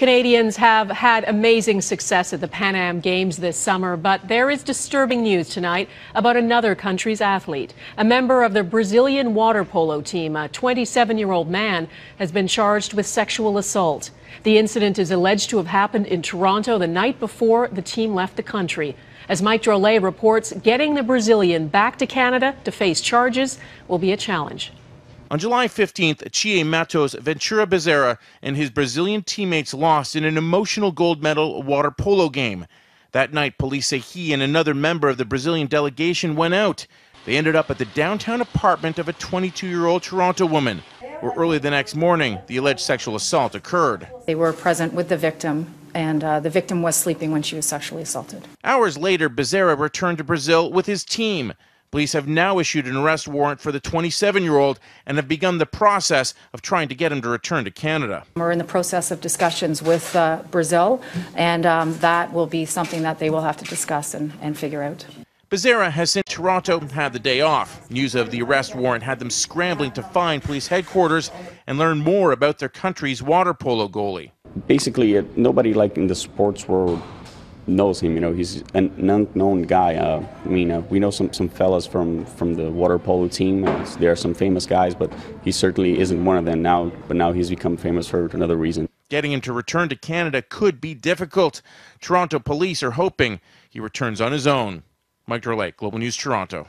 Canadians have had amazing success at the Pan Am Games this summer, but there is disturbing news tonight about another country's athlete. A member of the Brazilian water polo team, a 27 year old man, has been charged with sexual assault. The incident is alleged to have happened in Toronto the night before the team left the country. As Mike Drolet reports, getting the Brazilian back to Canada to face charges will be a challenge. On July 15th, Thye Mattos Ventura Bezerra and his Brazilian teammates lost in an emotional gold medal water polo game. That night, police say he and another member of the Brazilian delegation went out. They ended up at the downtown apartment of a 22 year old Toronto woman, where early the next morning, the alleged sexual assault occurred. They were present with the victim, and uh, the victim was sleeping when she was sexually assaulted. Hours later, Bezerra returned to Brazil with his team. Police have now issued an arrest warrant for the 27 year old and have begun the process of trying to get him to return to Canada. We're in the process of discussions with uh, Brazil, and um, that will be something that they will have to discuss and, and figure out. Bezerra has since Toronto had the day off. News of the arrest warrant had them scrambling to find police headquarters and learn more about their country's water polo goalie. Basically, uh, nobody like in the sports world knows him. You know, he's an unknown guy. Uh, I mean, uh, we know some, some fellas from, from the water polo team. There are some famous guys, but he certainly isn't one of them now. But now he's become famous for another reason. Getting him to return to Canada could be difficult. Toronto police are hoping he returns on his own. Mike Drolet, Global News Toronto.